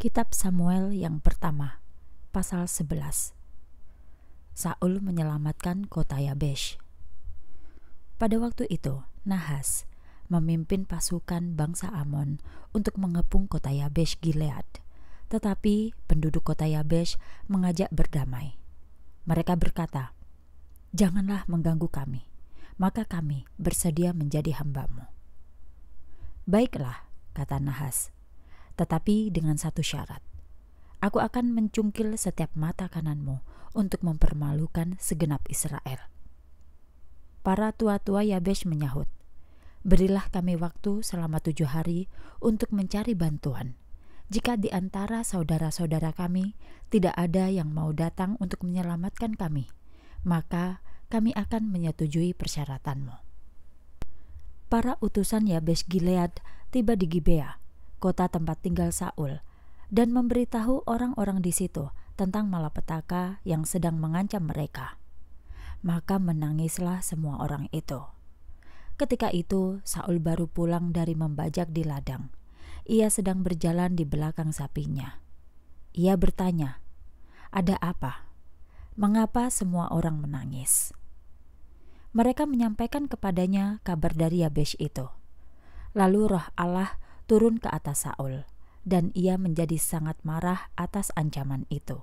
Kitab Samuel yang pertama, pasal 11. Saul menyelamatkan kota Yabesh. Pada waktu itu, Nahas memimpin pasukan bangsa Amon untuk mengepung kota Yabesh Gilead. Tetapi penduduk kota Yabesh mengajak berdamai. Mereka berkata, Janganlah mengganggu kami, maka kami bersedia menjadi hambamu. Baiklah, kata Nahas, tetapi dengan satu syarat. Aku akan mencungkil setiap mata kananmu untuk mempermalukan segenap Israel. Para tua-tua Yabesh menyahut, Berilah kami waktu selama tujuh hari untuk mencari bantuan. Jika di antara saudara-saudara kami tidak ada yang mau datang untuk menyelamatkan kami, maka kami akan menyetujui persyaratanmu. Para utusan Yabesh Gilead tiba di Gibea kota tempat tinggal Saul, dan memberitahu orang-orang di situ tentang malapetaka yang sedang mengancam mereka. Maka menangislah semua orang itu. Ketika itu, Saul baru pulang dari membajak di ladang. Ia sedang berjalan di belakang sapinya. Ia bertanya, "Ada apa? Mengapa semua orang menangis?" Mereka menyampaikan kepadanya kabar dari Yabesh itu. Lalu roh Allah turun ke atas Saul, dan ia menjadi sangat marah atas ancaman itu.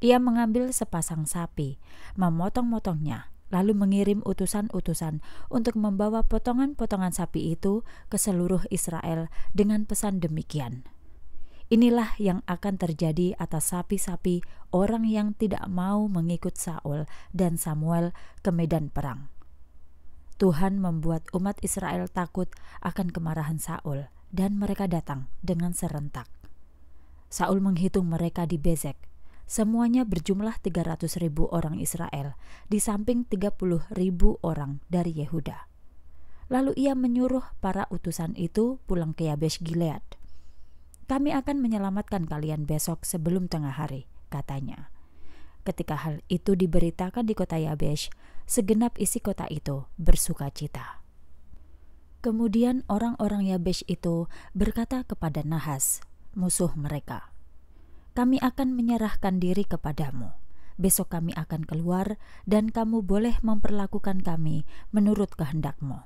Ia mengambil sepasang sapi, memotong-motongnya, lalu mengirim utusan-utusan untuk membawa potongan-potongan sapi itu ke seluruh Israel dengan pesan demikian. Inilah yang akan terjadi atas sapi-sapi orang yang tidak mau mengikut Saul dan Samuel ke medan perang. Tuhan membuat umat Israel takut akan kemarahan Saul dan mereka datang dengan serentak. Saul menghitung mereka di Bezek. Semuanya berjumlah 300 ribu orang Israel, di samping 30 ribu orang dari Yehuda. Lalu ia menyuruh para utusan itu pulang ke Yabesh Gilead. Kami akan menyelamatkan kalian besok sebelum tengah hari, katanya. Ketika hal itu diberitakan di kota Yabesh, segenap isi kota itu bersuka cita. Kemudian orang-orang Yabesh itu berkata kepada Nahas, musuh mereka, "Kami akan menyerahkan diri kepadamu. Besok kami akan keluar, dan kamu boleh memperlakukan kami menurut kehendakmu."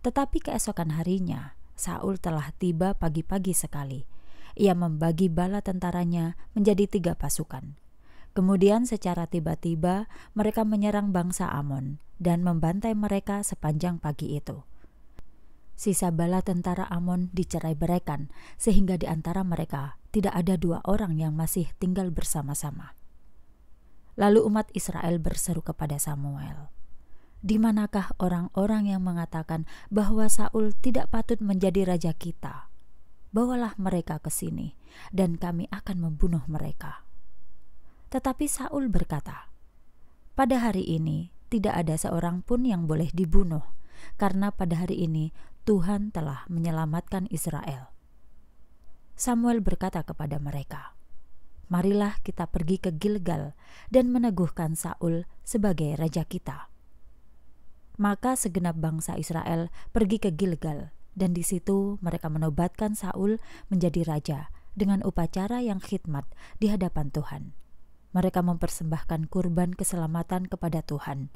Tetapi keesokan harinya, Saul telah tiba pagi-pagi sekali. Ia membagi bala tentaranya menjadi tiga pasukan. Kemudian secara tiba-tiba mereka menyerang bangsa Amon dan membantai mereka sepanjang pagi itu. Sisa bala tentara Amon dicerai beraikan, sehingga di antara mereka tidak ada dua orang yang masih tinggal bersama-sama. Lalu umat Israel berseru kepada Samuel, "Di manakah orang-orang yang mengatakan bahwa Saul tidak patut menjadi raja kita? Bawalah mereka ke sini, dan kami akan membunuh mereka." Tetapi Saul berkata, "Pada hari ini tidak ada seorang pun yang boleh dibunuh, karena pada hari ini Tuhan telah menyelamatkan Israel. Samuel berkata kepada mereka, "Marilah kita pergi ke Gilgal dan meneguhkan Saul sebagai raja kita." Maka segenap bangsa Israel pergi ke Gilgal, dan di situ mereka menobatkan Saul menjadi raja dengan upacara yang khidmat di hadapan Tuhan. Mereka mempersembahkan kurban keselamatan kepada Tuhan.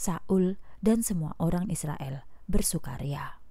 Saul dan semua orang Israel bersukaria.